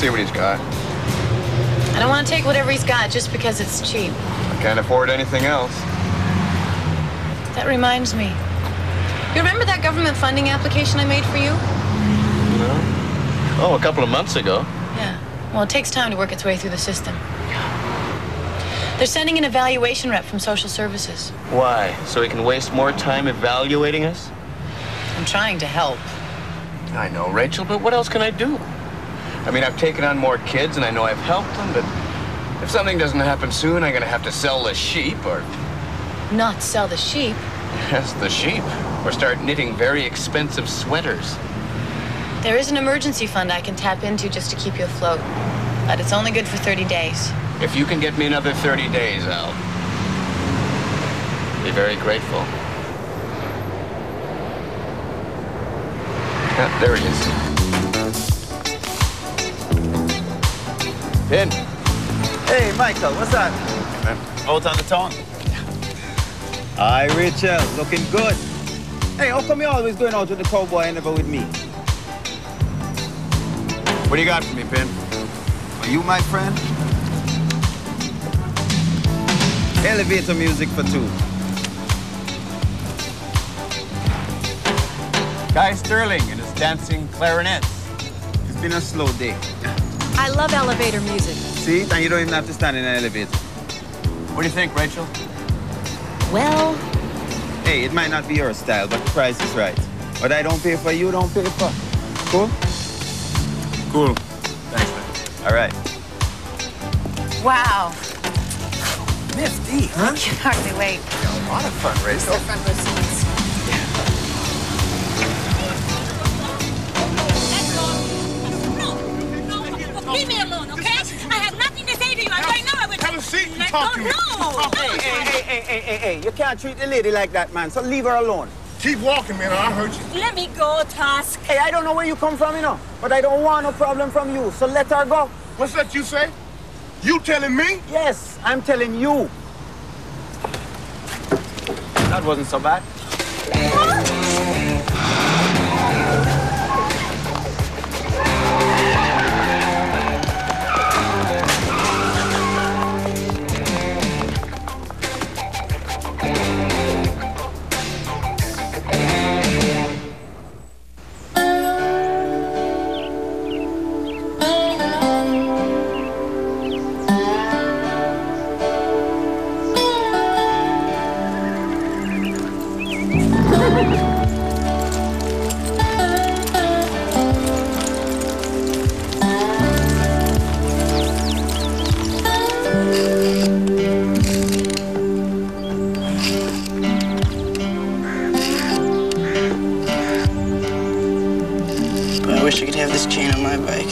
see what he's got. I don't want to take whatever he's got just because it's cheap. I can't afford anything else. That reminds me. You remember that government funding application I made for you? No. Oh, a couple of months ago. Yeah. Well, it takes time to work its way through the system. Yeah. They're sending an evaluation rep from social services. Why? So he can waste more time evaluating us? I'm trying to help. I know, Rachel, but what else can I do? I mean, I've taken on more kids and I know I've helped them, but if something doesn't happen soon, I'm gonna have to sell the sheep or, Not sell the sheep. yes, the sheep, or start knitting very expensive sweaters. There is an emergency fund I can tap into just to keep you afloat. But it's only good for 30 days. If you can get me another 30 days, I'll be very grateful. Ah, there he is. Pin. Hey, Michael, what's that? Out on the town. Hi, Rachel, looking good. Hey, how come you're always going out with the cowboy and never with me? What do you got for me, Pin? Are you my friend? Elevator music for two. Guy Sterling and his dancing clarinets. It's been a slow day. I love elevator music. See? And you don't even have to stand in an elevator. What do you think, Rachel? Well, Hey, it might not be your style, but the price is right. What I don't pay for, you don't pay for. Cool? Cool. Thanks, man. All right. Wow. Nifty, huh? I can hardly wait. A lot of fun, Rachel. front row seats. Leave talk to me. No. Hey, hey, hey, hey, hey, hey, hey. You can't treat the lady like that, man. So leave her alone. Keep walking, man, or I'll hurt you. Let me go, Tusk. Hey, I don't know where you come from, you know, but I don't want no problem from you. So let her go. What's that you say? You telling me? Yes, I'm telling you. That wasn't so bad. Wish I could have this chain on my bike.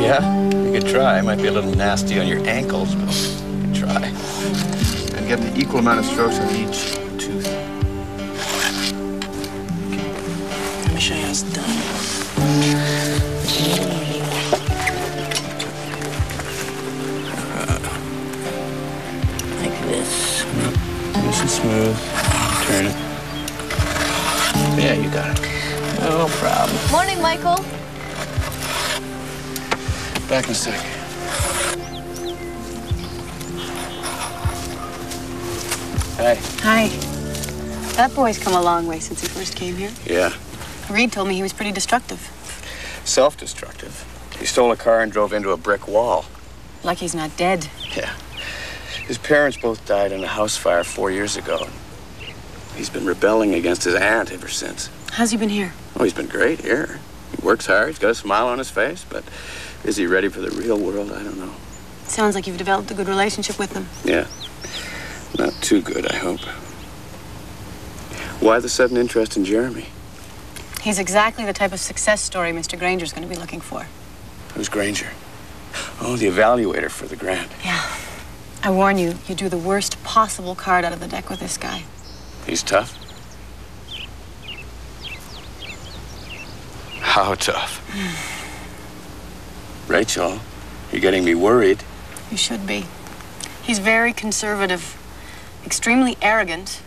Yeah, you could try. It might be a little nasty on your ankles, but you could try. And get the equal amount of strokes on each tooth. Let me show you how it's done. Uh, like this. Nice and smooth. Turn it. Yeah, you got it. No problem. morning, Michael. Back in a sec. Hey. Hi. That boy's come a long way since he first came here. Yeah. Reed told me he was pretty destructive. Self-destructive. He stole a car and drove into a brick wall. Like he's not dead. Yeah. His parents both died in a house fire four years ago. He's been rebelling against his aunt ever since. How's he been here? Oh, he's been great here. He works hard. He's got a smile on his face, but is he ready for the real world? I don't know. Sounds like you've developed a good relationship with him. Yeah. Not too good, I hope. Why the sudden interest in Jeremy? He's exactly the type of success story Mr. Granger's going to be looking for. Who's Granger? Oh, the evaluator for the grant. Yeah. I warn you, you do the worst possible card out of the deck with this guy. He's tough. How tough? Rachel, you're getting me worried. You should be. He's very conservative, extremely arrogant,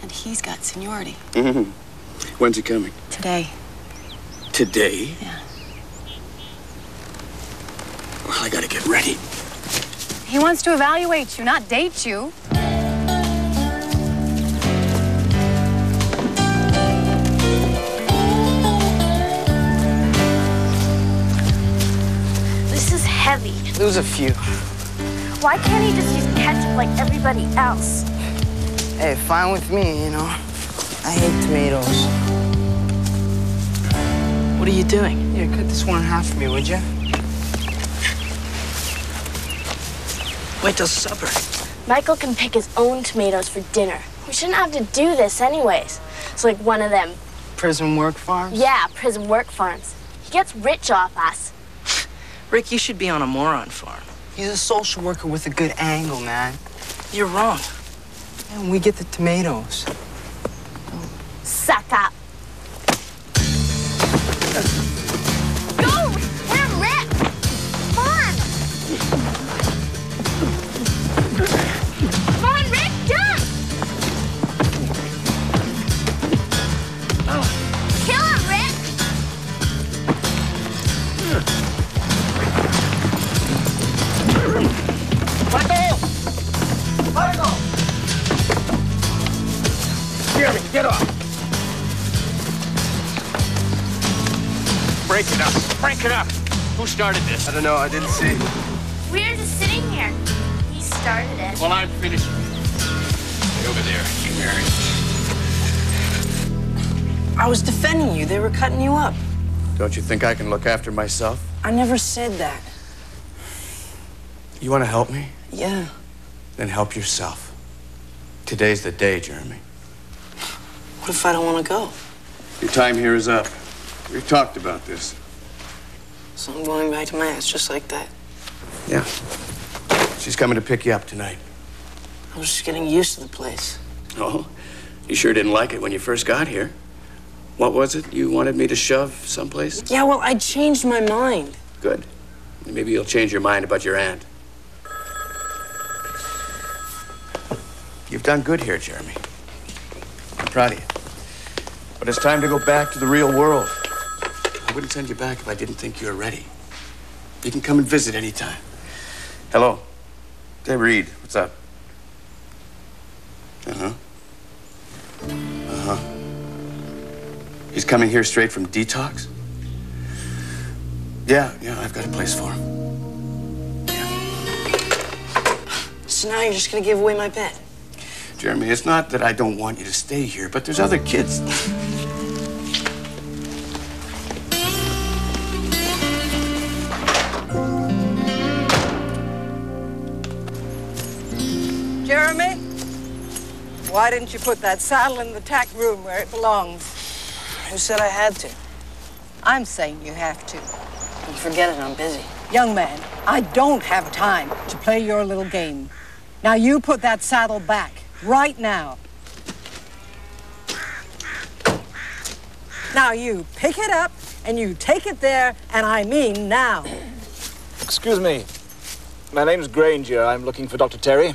and he's got seniority. Mm-hmm. When's he coming? Today. Today? Yeah. Well, I gotta get ready. He wants to evaluate you, not date you. Lose a few. Why can't he just use ketchup like everybody else? Hey, fine with me, you know. I hate tomatoes. What are you doing? Yeah, cut this one in half for me, would you? Wait till supper. Michael can pick his own tomatoes for dinner. We shouldn't have to do this anyways. It's like one of them, Prison work farms? yeah, prison work farms. He gets rich off us. Rick, you should be on a moron farm. He's a social worker with a good angle, man. You're wrong. And we get the tomatoes. Suck up. Started this? I don't know. I didn't see. We are just sitting here. He started it. Well, I'm finished. Stay over there. Come here. I was defending you. They were cutting you up. Don't you think I can look after myself? I never said that. You want to help me? Yeah. Then help yourself. Today's the day, Jeremy. What if I don't want to go? Your time here is up. We've talked about this. So I'm going back to my mass just like that. Yeah. She's coming to pick you up tonight. I was just getting used to the place. Oh, you sure didn't like it when you first got here. What was it you wanted me to shove someplace? Yeah, well, I changed my mind. Good. Maybe you'll change your mind about your aunt. You've done good here, Jeremy. I'm proud of you. But it's time to go back to the real world. I wouldn't send you back if I didn't think you were ready. You can come and visit anytime. Hello. Hey, Reed. What's up? Uh-huh. Uh-huh. He's coming here straight from detox? Yeah, yeah, I've got a place for him. So now you're just gonna give away my bed. Jeremy, it's not that I don't want you to stay here, but there's other kids. Why didn't you put that saddle in the tack room where it belongs? Who said I had to? I'm saying you have to. Forget it, I'm busy. Young man, I don't have time to play your little game. Now you put that saddle back, right now. Now you pick it up and you take it there, and I mean now. Excuse me. My name's Granger. I'm looking for Dr. Terry.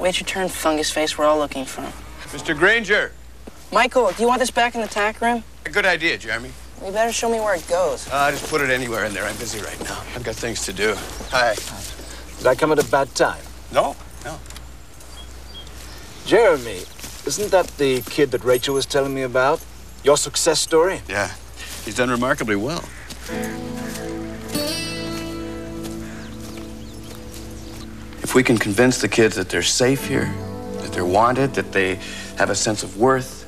Wait your turn, fungus face. We're all looking for him. Mr. Granger. Michael, do you want this back in the tack room? A good idea, Jeremy. You better show me where it goes. Uh, just put it anywhere in there. I'm busy right now. I've got things to do. Hi. Did I come at a bad time? No, no. Jeremy, isn't that the kid that Rachel was telling me about? Your success story? Yeah. He's done remarkably well. If we can convince the kids that they're safe here, that they're wanted, that they have a sense of worth,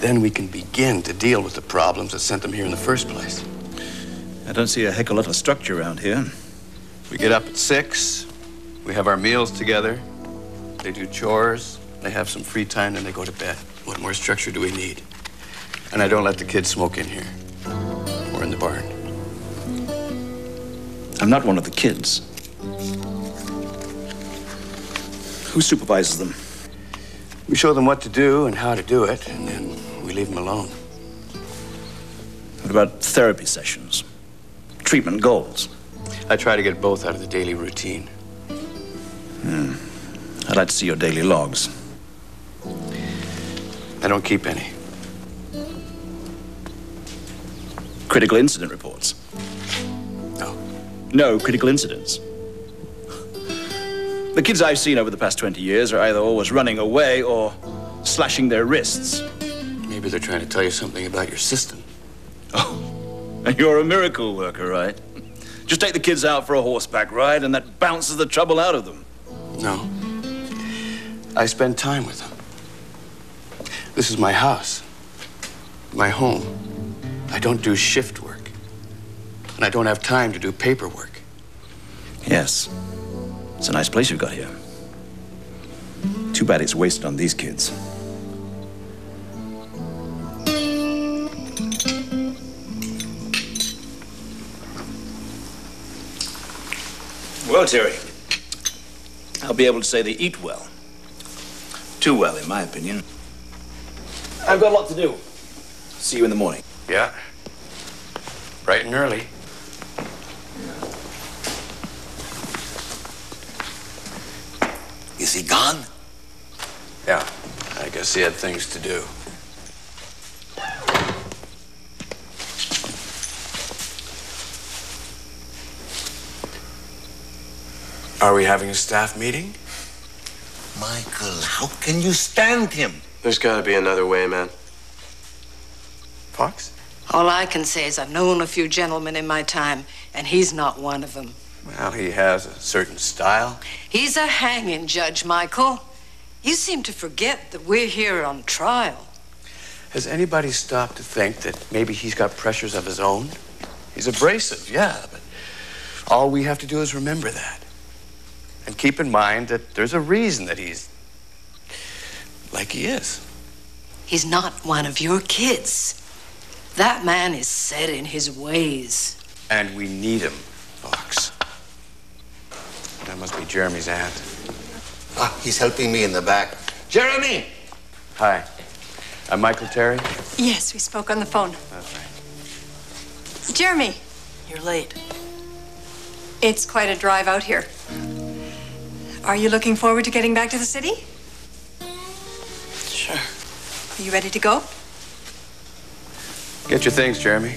then we can begin to deal with the problems that sent them here in the first place. I don't see a heck of a lot of structure around here. We get up at six, we have our meals together, they do chores, they have some free time, then they go to bed. What more structure do we need? And I don't let the kids smoke in here or in the barn. I'm not one of the kids. Who supervises them? We show them what to do and how to do it, and then we leave them alone. What about therapy sessions? Treatment goals? I try to get both out of the daily routine. Hmm. I'd like to see your daily logs. I don't keep any. Critical incident reports? No. No critical incidents? The kids I've seen over the past 20 years are either always running away or slashing their wrists. Maybe they're trying to tell you something about your system. Oh, and you're a miracle worker, right? Just take the kids out for a horseback ride and that bounces the trouble out of them. No. I spend time with them. This is my house, my home. I don't do shift work. And I don't have time to do paperwork. Yes. It's a nice place you've got here. Too bad it's wasted on these kids. Well, Terry, I'll be able to say they eat well. Too well, in my opinion. I've got a lot to do. See you in the morning. Yeah. Bright and early. Is he gone? Yeah. I guess he had things to do. Are we having a staff meeting? Michael, how can you stand him? There's got to be another way, man. Fox? All I can say is I've known a few gentlemen in my time, and he's not one of them. Well, he has a certain style. He's a hanging judge, Michael. You seem to forget that we're here on trial. Has anybody stopped to think that maybe he's got pressures of his own? He's abrasive, yeah, but all we have to do is remember that. And keep in mind that there's a reason that he's like he is. He's not one of your kids. That man is set in his ways. And we need him, Fox. That must be Jeremy's aunt. Ah, he's helping me in the back. Jeremy! Hi. I'm Michael Terry. Yes, we spoke on the phone. That's right. Jeremy, You're late. it's quite a drive out here. Are you looking forward to getting back to the city? Sure. Are you ready to go? Get your things, Jeremy.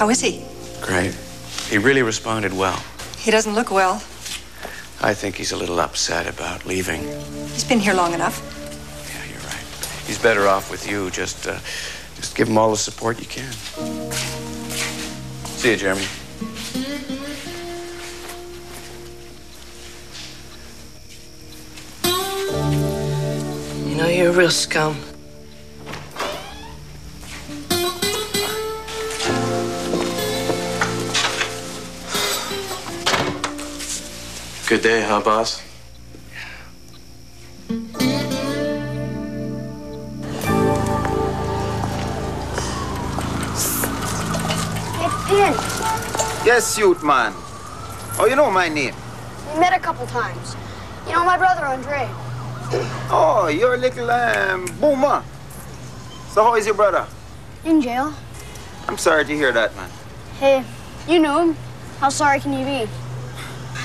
How is he? Great. He really responded well. He doesn't look well. I think he's a little upset about leaving. He's been here long enough. Yeah, you're right. He's better off with you. Just, uh, just give him all the support you can. See you, Jeremy. You know, you're a real scum. Good day, huh, boss? It's in. Yes, youth man. Oh, you know my name. We met a couple times. You know my brother Andre. Oh, you're a little um, boomer. So how is your brother? In jail. I'm sorry to hear that, man. Hey, you know him. How sorry can you be?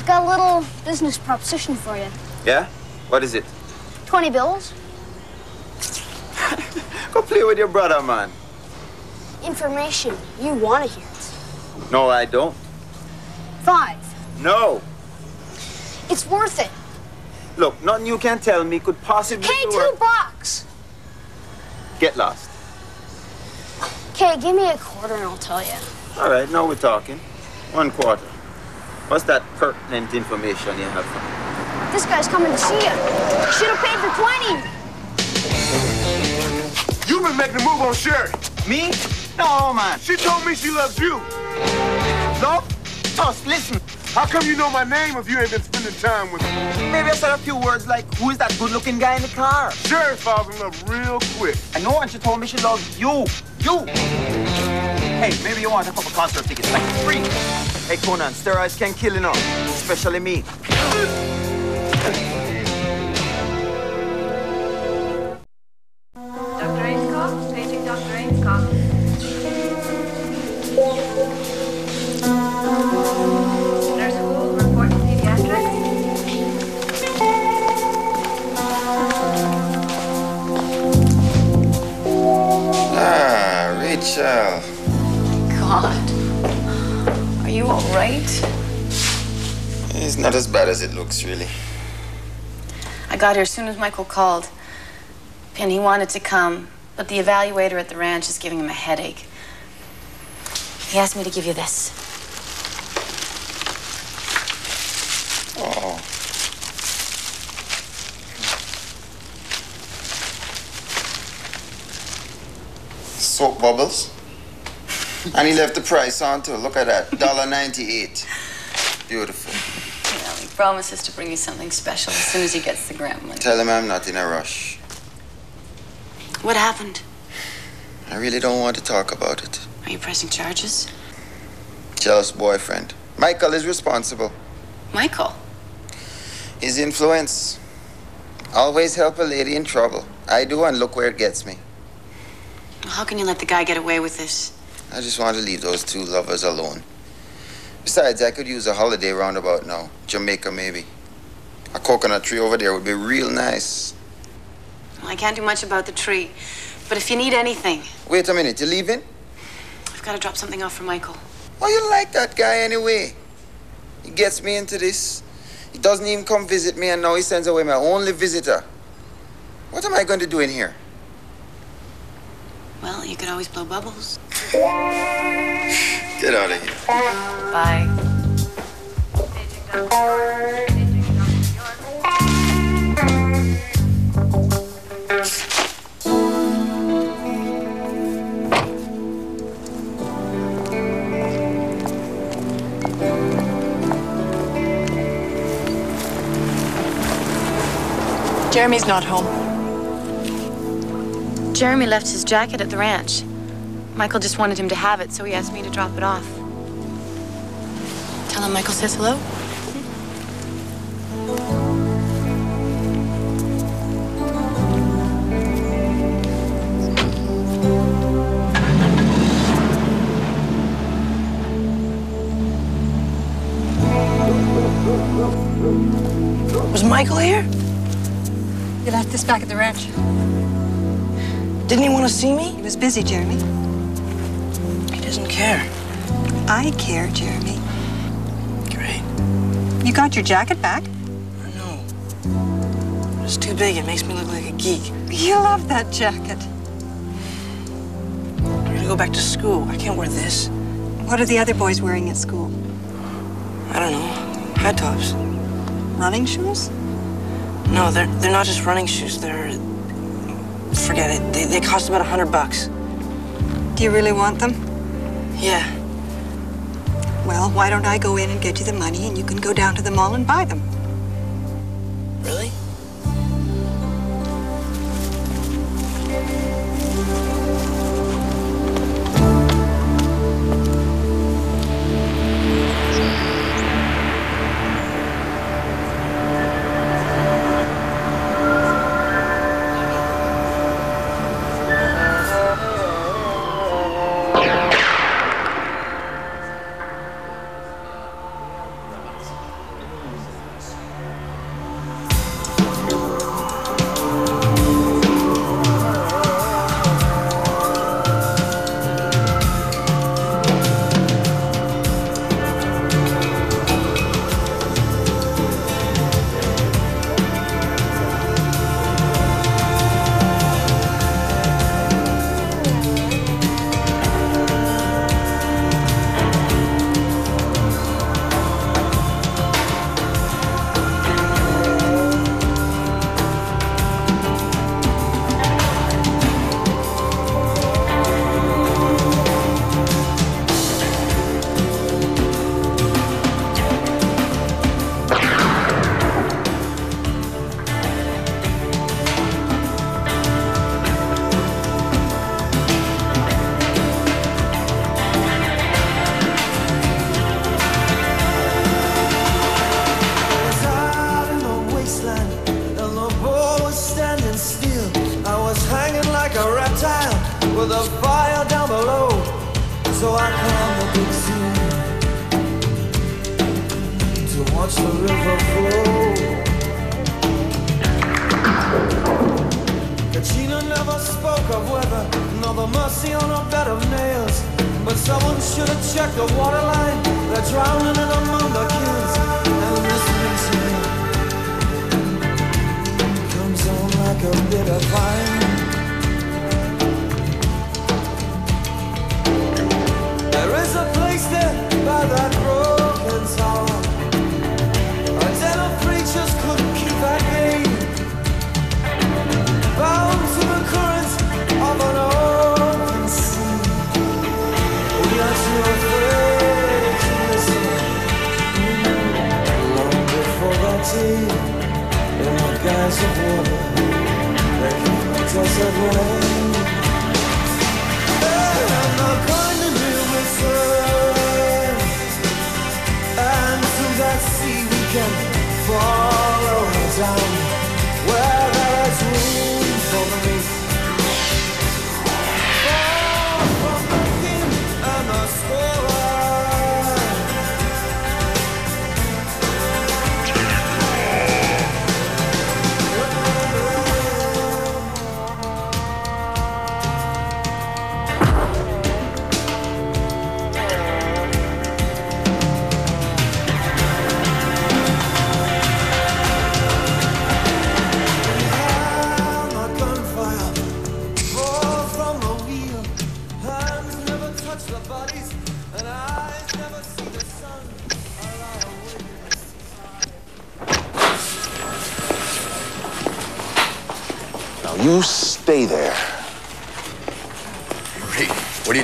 I got a little business proposition for you. Yeah? What is it? 20 bills, Go play with your brother, man. information. You want to hear it. No, I don't. Five. No. It's worth it. Look, nothing you can tell me could possibly K2 work. bucks. Get lost. Okay, give me a quarter and I'll tell you. All right, now we're talking. One quarter. What's that pertinent information you have for me? This guy's coming to see you. Should have paid for 20. You've been making a move on Sherry. Me? No, man. She told me she loves you. Love? Tusk, listen. How come you know my name if you ain't been spending time with me? Maybe I said a few words like, who is that good-looking guy in the car? Sherry falls in love real quick. I know, and she told me she loves you. You. Hey, maybe you want to have a couple concert tickets, like free. Hey, Conan, steroids can kill, you know. Especially me. Dr. Ainscough, paging Dr. Ainscough. Nurse God. Are you all right? It's not as bad as it looks, really. I got here as soon as Michael called. And he wanted to come, but the evaluator at the ranch is giving him a headache. He asked me to give you this. Oh. Soap bubbles. and he left the price on too. Look at that. dollar ninety-eight. Beautiful. You he promises to bring you something special as soon as he gets the grant money. Tell him I'm not in a rush. What happened? I really don't want to talk about it. Are you pressing charges? Jealous boyfriend. Michael is responsible. Michael? His influence. Always help a lady in trouble. I do, and look where it gets me. How can you let the guy get away with this? I just want to leave those two lovers alone. Besides, I could use a holiday roundabout now. Jamaica, maybe. A coconut tree over there would be real nice. Well, I can't do much about the tree. But if you need anything, Wait a minute, you leaving? I've got to drop something off for Michael. Why you like that guy anyway? He gets me into this. He doesn't even come visit me, and now he sends away my only visitor. What am I going to do in here? Well, you could always blow bubbles. Get out of here. Bye. Jeremy's not home. Jeremy left his jacket at the ranch. Michael just wanted him to have it, so he asked me to drop it off. Tell him Michael says hello. Was Michael here? He left this back at the ranch. Didn't he want to see me? He was busy, Jeremy. Care. I care, Jeremy. Great. You got your jacket back? No. It's too big. It makes me look like a geek. You love that jacket. I'm gonna go back to school. I can't wear this. What are the other boys wearing at school? I don't know. High tops. Running shoes? No, they're they're not just running shoes. They're forget it. They they cost about a hundred bucks. Do you really want them? Yeah. Well, why don't I go in and get you the money and you can go down to the mall and buy them? Really?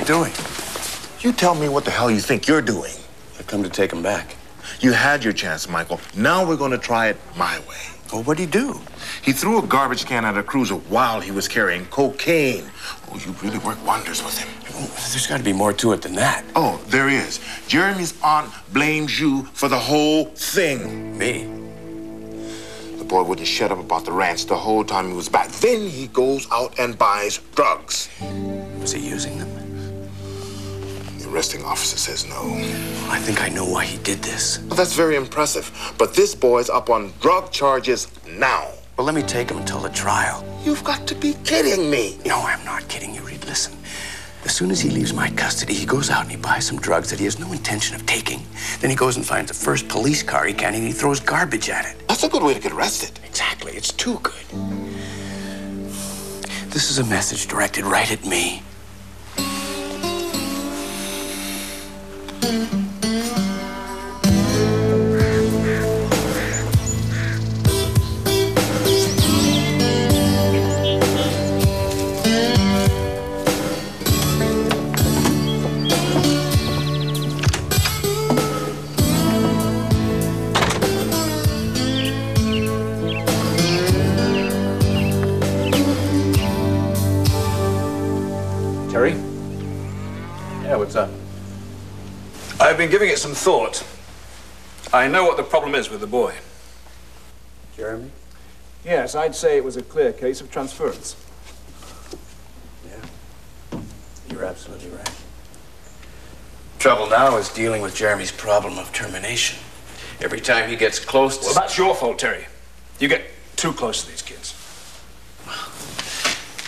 You doing? You tell me what the hell you think you're doing. I've come to take him back. You had your chance, Michael. Now we're going to try it my way. Well, what'd he do? He threw a garbage can at a cruiser while he was carrying cocaine. Oh, you really work wonders with him. There's got to be more to it than that. Oh, there is. Jeremy's aunt blames you for the whole thing. Me? The boy wouldn't shut up about the ranch the whole time he was back. Then he goes out and buys drugs. Was he using them? The arresting officer says no. I think I know why he did this. Well, that's very impressive. But this boy's up on drug charges now. Well, let me take him until the trial. You've got to be kidding me. No, I'm not kidding you, Reed. Listen. As soon as he leaves my custody, he goes out and he buys some drugs that he has no intention of taking. Then he goes and finds the first police car he can and he throws garbage at it. That's a good way to get arrested. Exactly. It's too good. This is a message directed right at me. Been giving it some thought. I know what the problem is with the boy. Jeremy? Yes, I'd say it was a clear case of transference. Yeah, you're absolutely right. Trouble now is dealing with Jeremy's problem of termination. Every time he gets close to. Well, that's your fault, Terry. You get too close to these kids.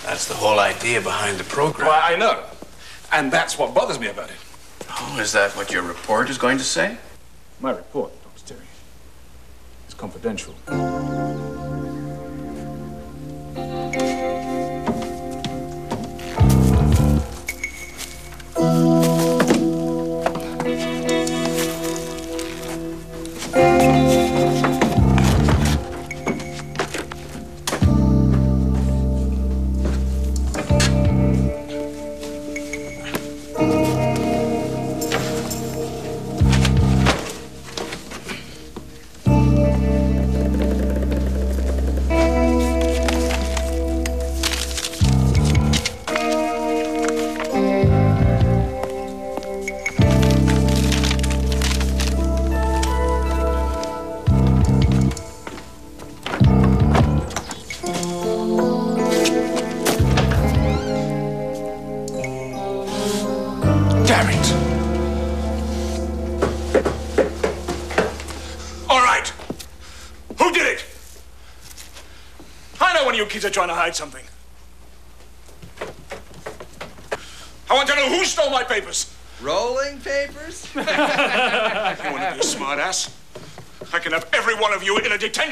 That's the whole idea behind the program. Well, I know. And that's what bothers me about it. Oh, is that what your report is going to say? My report, Dr. Terry, is confidential.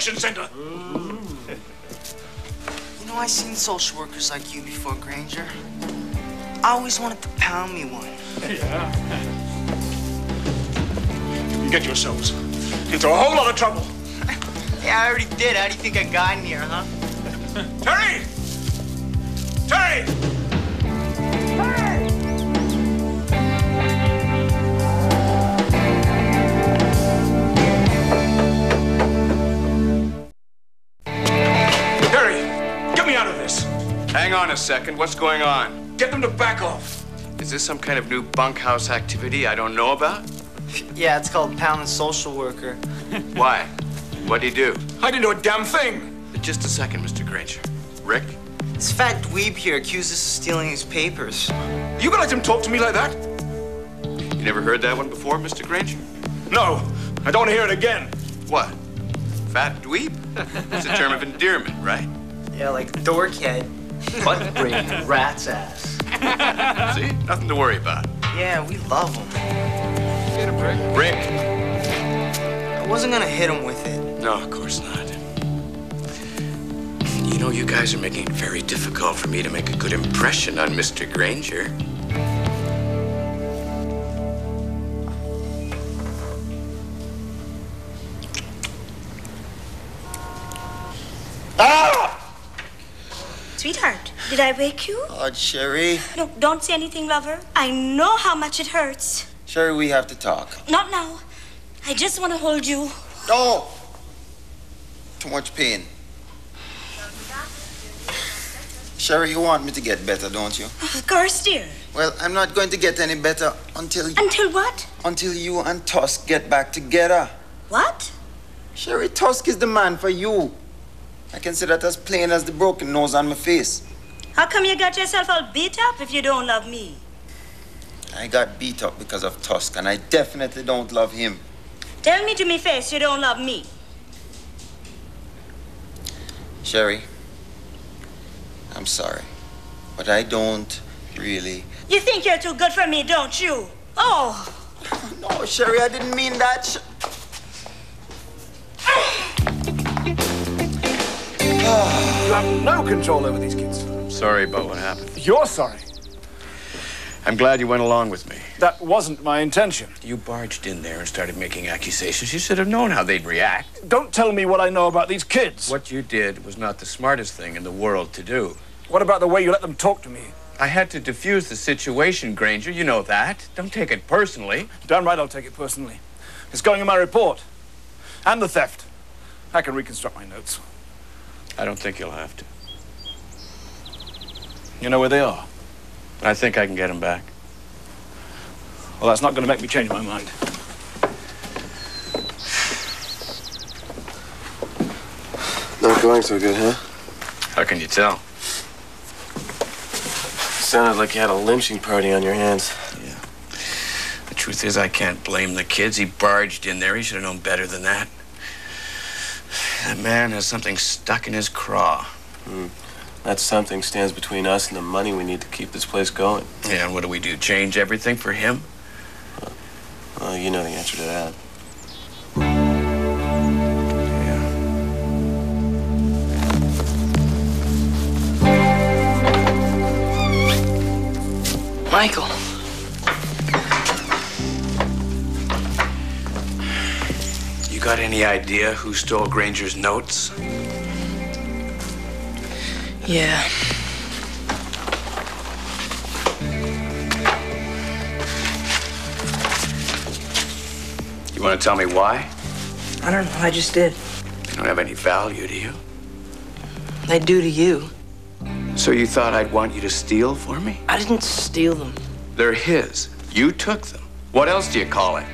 Detention center. You know, I seen social workers like you before, Granger. I always wanted to pound me one. Yeah. You get yourselves into a whole lot of trouble. Yeah, I already did. How do you think I got in here, huh? Terry! Terry, Hang on a second. What's going on? Get them to back off. Is this some kind of new bunkhouse activity I don't know about? Yeah, it's called pound the social worker. Why? What'd he do? I didn't do a damn thing. Just a second, Mr. Granger. Rick? This fat dweeb here accuses us of stealing his papers. You gonna let him talk to me like that? You never heard that one before, Mr. Granger? No, I don't hear it again. What? Fat dweeb? It's a term of endearment, right? Yeah, like dorkhead. Butt brain, rat's ass. See? Nothing to worry about. Yeah, we love him. Get him, Rick. Rick! I wasn't gonna hit him with it. No, of course not. You know, you guys are making it very difficult for me to make a good impression on Mr. Granger. Ah! Sweetheart, did I wake you? Oh, Sherry. No, don't say anything, lover. I know how much it hurts. Sherry, we have to talk. Not now. I just want to hold you. No! Too much pain. Sherry, you want me to get better, don't you? Of course, dear. Well, I'm not going to get any better until You, Until what? until you and Tusk get back together. What? Sherry, Tusk is the man for you. I can see that as plain as the broken nose on my face. How come you got yourself all beat up if you don't love me? I got beat up because of Tusk, and I definitely don't love him. Tell me to me face you don't love me. Sherry, I'm sorry, but I don't really. You think you're too good for me, don't you? Oh, No, Sherry, I didn't mean that. You have no control over these kids. I'm sorry about what happened. You're sorry. I'm glad you went along with me. That wasn't my intention. You barged in there and started making accusations. You should have known how they'd react. Don't tell me what I know about these kids. What you did was not the smartest thing in the world to do. What about the way you let them talk to me? I had to defuse the situation, Granger. You know that. Don't take it personally. Damn right I'll take it personally. It's going in my report. And the theft. I can reconstruct my notes. I don't think you'll have to. You know where they are? I think I can get them back. Well, that's not going to make me change my mind. Not going so good, huh? How can you tell? Sounded like you had a lynching party on your hands. Yeah. The truth is, I can't blame the kids. He barged in there. He should have known better than that. That man has something stuck in his craw. Hmm. That something stands between us and the money we need to keep this place going. Yeah, and what do we do? Change everything for him? Well, you know the answer to that. Michael. Got any idea who stole Granger's notes? Yeah. You want to tell me why? I don't know. I just did. They don't have any value to you. They do to you. So you thought I'd want you to steal for me? I didn't steal them. They're his. You took them. What else do you call it?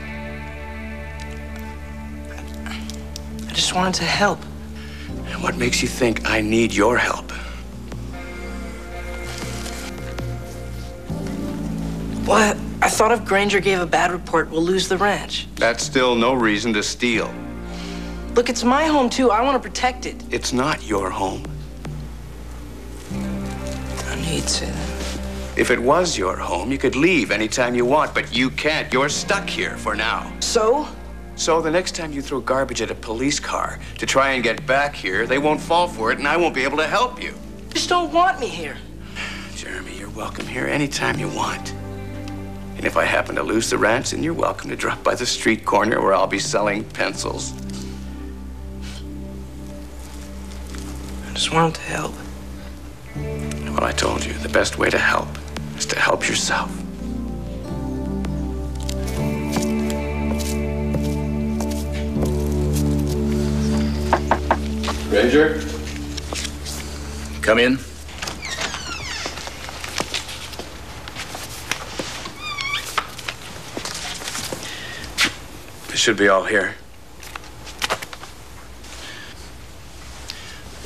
Just wanted to help. And what makes you think I need your help? Well, I, I thought if Granger gave a bad report, we'll lose the ranch. That's still no reason to steal. Look, it's my home too. I want to protect it. It's not your home. He'd say that. If it was your home, you could leave anytime you want, but you can't. You're stuck here for now. So? So the next time you throw garbage at a police car to try and get back here, they won't fall for it, and I won't be able to help you. You just don't want me here. Jeremy, you're welcome here anytime you want. And if I happen to lose the ranch, then you're welcome to drop by the street corner where I'll be selling pencils. I just wanted to help. Well, I told you, the best way to help is to help yourself. Ranger? Come in. It should be all here.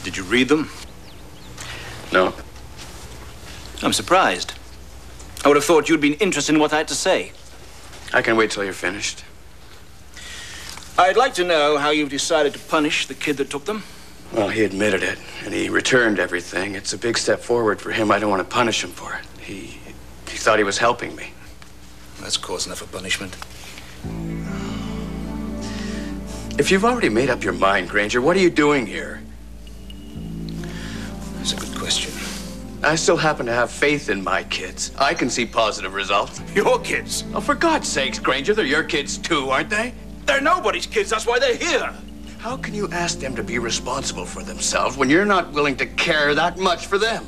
Did you read them? No. I'm surprised. I would have thought you'd been interested in what I had to say. I can wait till you're finished. I'd like to know how you've decided to punish the kid that took them. Well, he admitted it, and he returned everything. It's a big step forward for him. I don't want to punish him for it. He, he thought he was helping me. That's cause enough of punishment. If you've already made up your mind, Granger, what are you doing here? That's a good question. I still happen to have faith in my kids. I can see positive results. Your kids? Oh, for God's sakes, Granger, they're your kids too, aren't they? They're nobody's kids. That's why they're here. How can you ask them to be responsible for themselves when you're not willing to care that much for them?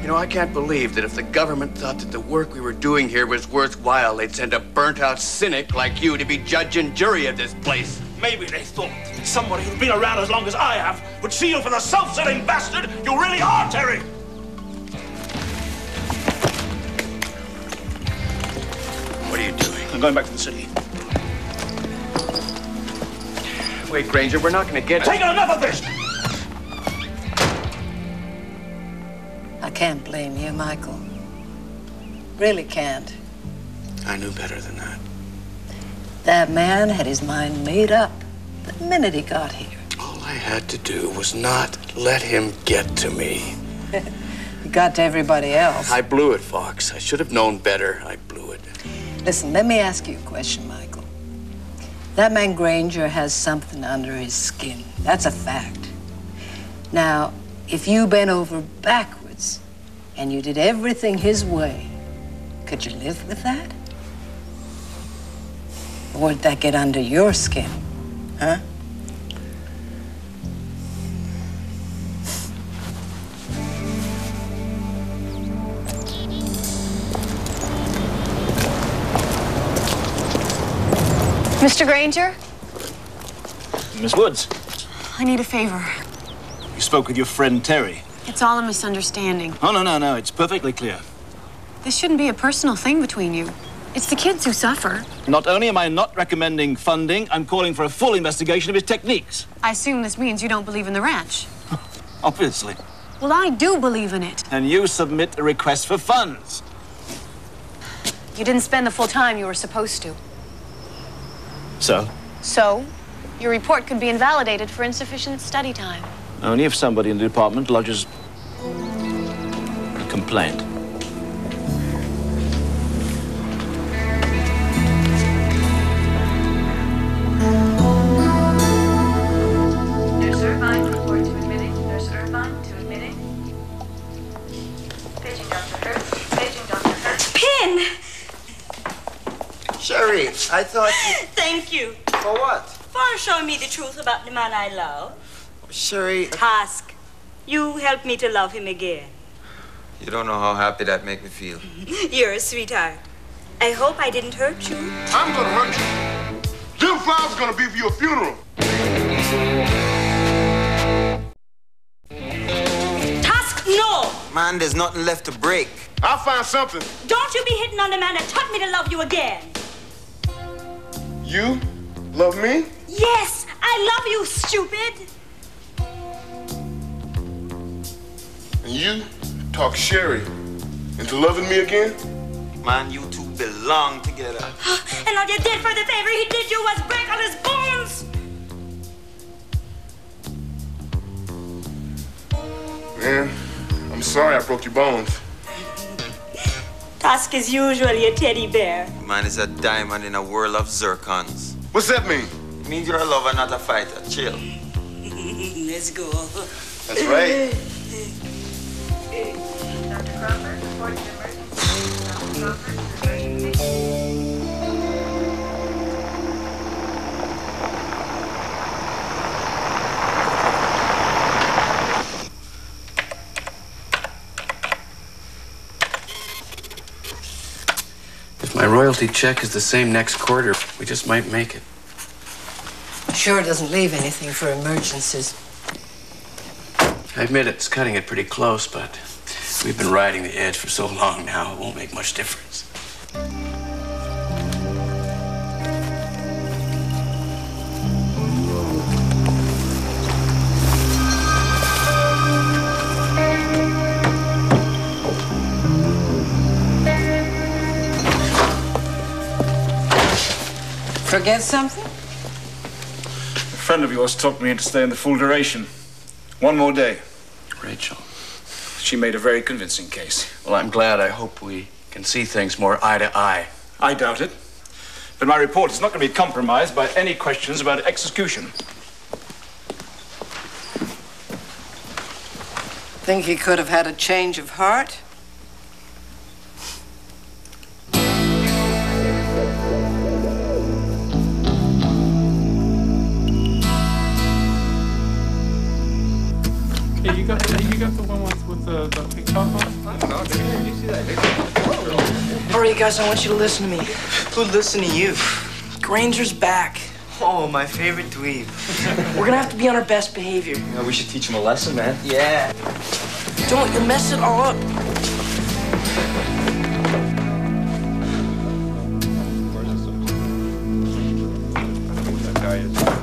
You know, I can't believe that if the government thought that the work we were doing here was worthwhile, they'd send a burnt out cynic like you to be judge and jury of this place. Maybe they thought that somebody who'd been around as long as I have would see you for the self-serving bastard you really are, Terry. What are you doing? I'm going back to the city. Wait, Granger, we're not going to get. Take enough of this! I can't blame you, Michael. Really can't. I knew better than that. That man had his mind made up the minute he got here. All I had to do was not let him get to me. He got to everybody else. I blew it, Fox. I should have known better. I blew it. Listen, let me ask you a question, Michael. That man Granger has something under his skin. That's a fact. Now, if you bent over backwards and you did everything his way, could you live with that? Or would that get under your skin? Huh? Mr. Granger, Miss Woods, I need a favor. you spoke with your friend Terry. It's all a misunderstanding. Oh, no, no, no. It's perfectly clear. This shouldn't be a personal thing between you. It's the kids who suffer. Not only am I not recommending funding, I'm calling for a full investigation of his techniques. I assume this means you don't believe in the ranch. Obviously. Well, I do believe in it. And you submit a request for funds. You didn't spend the full time you were supposed to. So? So, your report could be invalidated for insufficient study time. Only if somebody in the department lodges a complaint. I thought you... Thank you. For what? For showing me the truth about the man I love. Sherry, Tusk. You helped me to love him again. you don't know how happy that made me feel. You're a sweetheart. I hope I didn't hurt you. I'm gonna hurt you. Them flowers gonna be for your funeral. Tusk, no! Man, there's nothing left to break. I'll find something. Don't you be hitting on the man that taught me to love you again. You love me? Yes, I love you, stupid. And you talk Sherry into loving me again? Man, you two belong together. And all you did for the favor he did you was break all his bones. Man, I'm sorry I broke your bones. Tusk is usually a teddy bear. Man is a diamond in a world of zircons. What's that mean? It means you're a lover, not a fighter. Chill. Let's go. That's right. Dr. Crawford, reporting emergency. Dr. Crawford, emergency. My royalty check is the same next quarter, we just might make it. Sure doesn't leave anything for emergencies. I admit it's cutting it pretty close, but we've been riding the edge for so long now, it won't make much difference. Forget something? A friend of yours talked me into staying the full duration. One more day. Rachel. She made a very convincing case. Well, I'm glad. I hope we can see things more eye to eye. I doubt it. But my report is not going to be compromised by any questions about execution. Think he could have had a change of heart? Hey, you got the, you got the one with, with the, the pink top on? Hurry, guys, I want you to listen to me. Who'd listen to you? Granger's back. Oh, my favorite dweeb. We're gonna have to be on our best behavior. Yeah, we should teach him a lesson, man. Yeah. Don't you mess it all up. What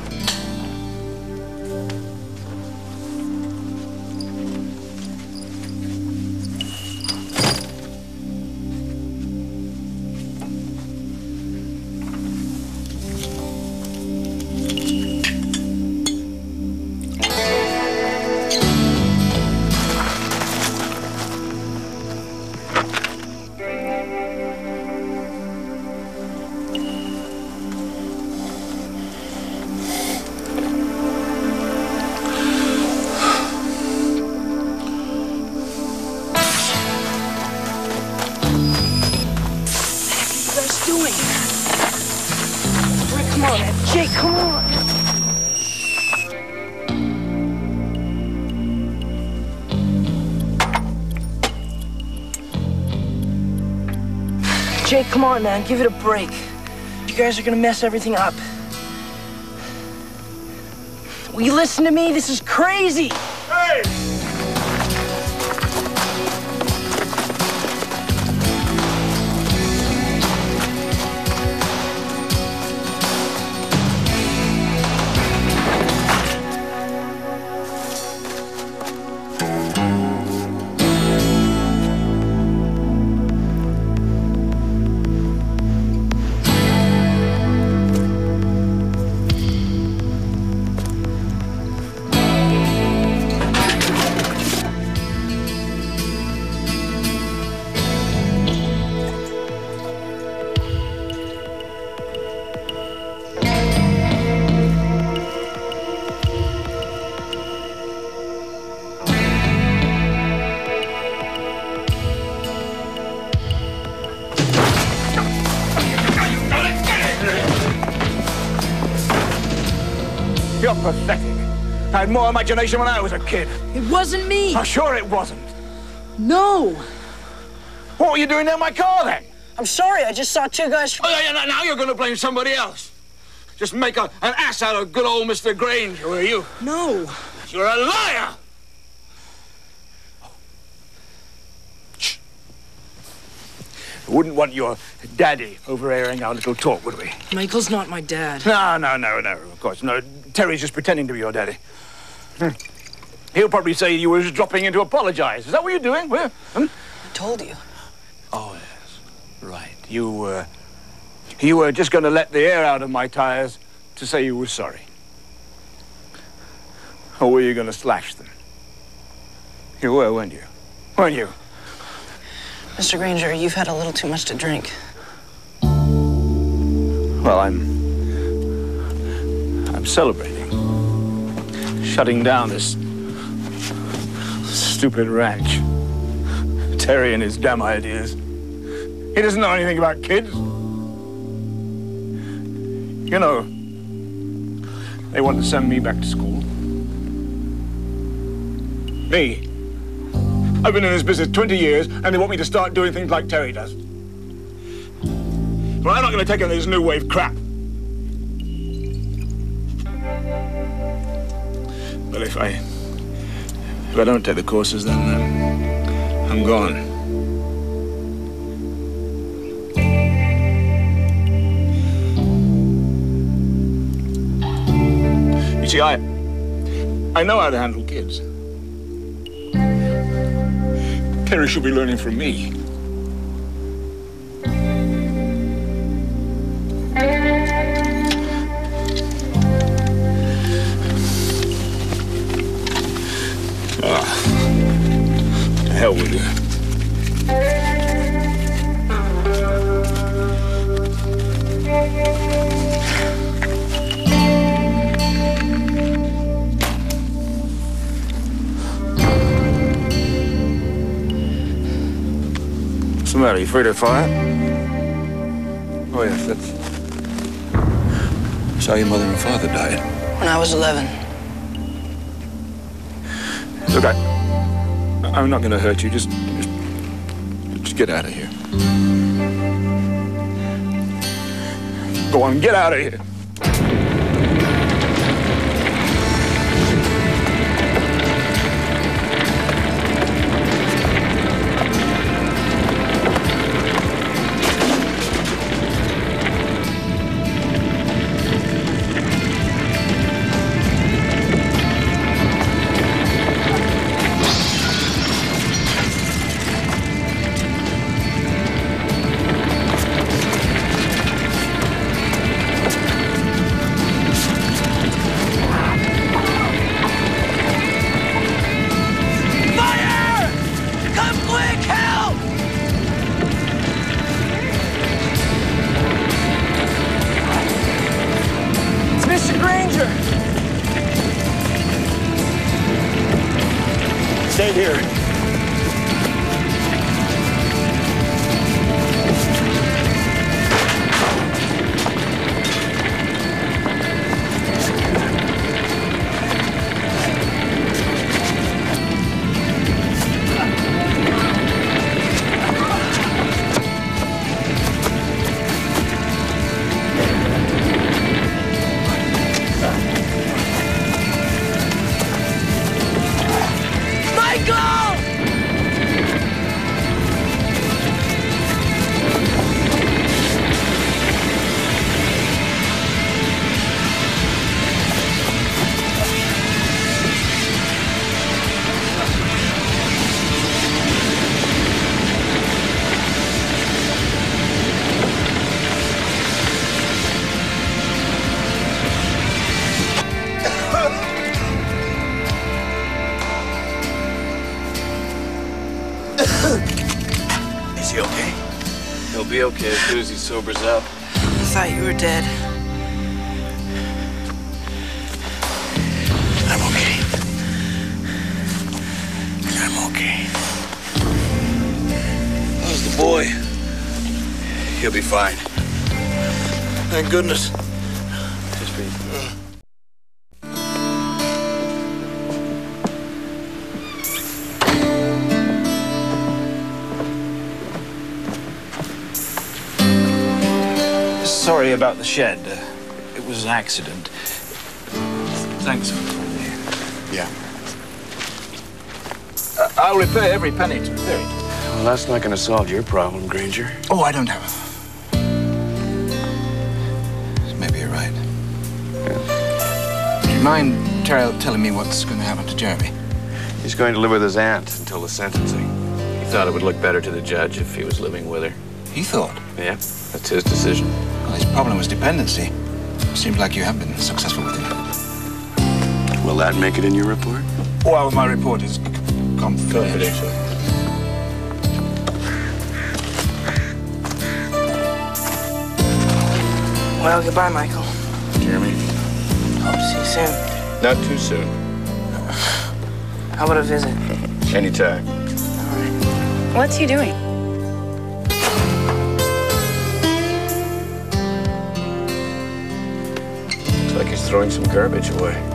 come on, man. Give it a break. You guys are gonna mess everything up. Will you listen to me? This is crazy. More imagination when I was a kid. It wasn't me. I'm sure it wasn't. No. What were you doing in my car then? I'm sorry. I just saw two guys. Oh, yeah, yeah, now you're going to blame somebody else. Just make a, an ass out of good old Mr. Granger, were you? No. You're a liar! We wouldn't want your daddy overhearing our little talk, would we? Michael's not my dad. No, no, no, no, of course. No, Terry's just pretending to be your daddy. He'll probably say you were just dropping in to apologize. Is that what you're doing? Well, hmm? I told you. Oh, yes. Right. You, uh, you were just going to let the air out of my tires to say you were sorry. Or were you going to slash them? You were, weren't you? weren't you? Mr. Granger, you've had a little too much to drink. Well, I'm. I'm celebrating. Shutting down this stupid ranch. Terry and his damn ideas. He doesn't know anything about kids. You know, they want to send me back to school. Me. I've been in this business 20 years, and they want me to start doing things like Terry does. Well, I'm not going to take on this new wave crap. But if I if I don't take the courses, then uh, I'm gone. You see, I I know how to handle kids. Terry should be learning from me. What's the matter? Afraid of fire? Oh, yes, that's. That's how your mother and father died. When I was 11. Look, I. I'm not gonna hurt you. Just. Just, just get out of here. Go on, get out of here. Sobers up. I thought you were dead. I'm okay. I'm okay. How's the boy? He'll be fine. Thank goodness. About the shed. Uh, it was an accident. Thanks for calling Yeah. Uh, I'll repay every penny to repair it. Well, that's not going to solve your problem, Granger. Oh, I don't have Maybe you're right. Do you mind Terrell telling me what's going to happen to Jeremy? He's going to live with his aunt until the sentencing. He thought it would look better to the judge if he was living with her. He thought? Yeah, that's his decision. Well, his problem was dependency. Seems like you have been successful with him. Will that make it in your report? Well, my report is confidential. Well, goodbye, Michael. Jeremy. Hope to see you soon. Not too soon. How about a visit? Anytime. All right. What's he doing? Throwing some garbage away.